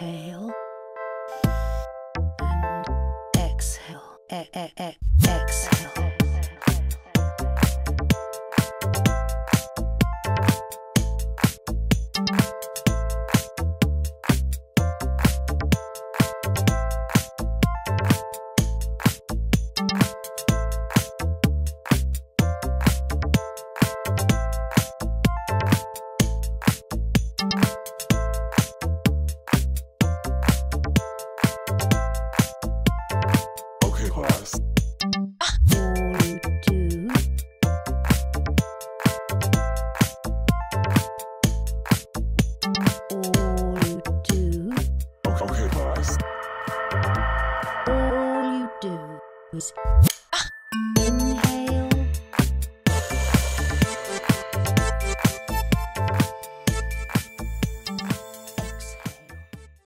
Inhale and exhale. E- e- e- exhale. Okay,